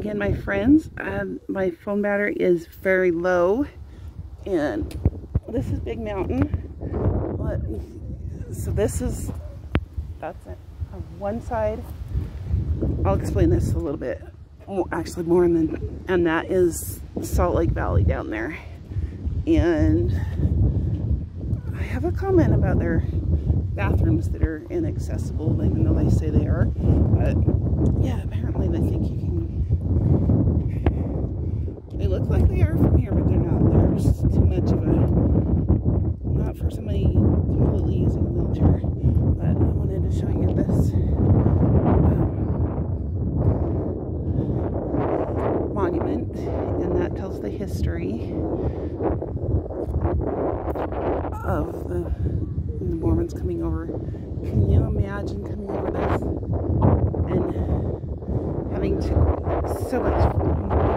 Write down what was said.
Again, my friends, um, my phone battery is very low, and this is Big Mountain. So this is, that's it. On one side, I'll explain this a little bit, actually more than, and that is Salt Lake Valley down there. And I have a comment about their bathrooms that are inaccessible, even though they say they are. But yeah, apparently they think you can. They look like they are from here, but they're not. There's too much of a. Not for somebody completely using a wheelchair. But I wanted to show you this. Um, monument, and that tells the history of the, the Mormons coming over. Can you imagine coming over this and having to so much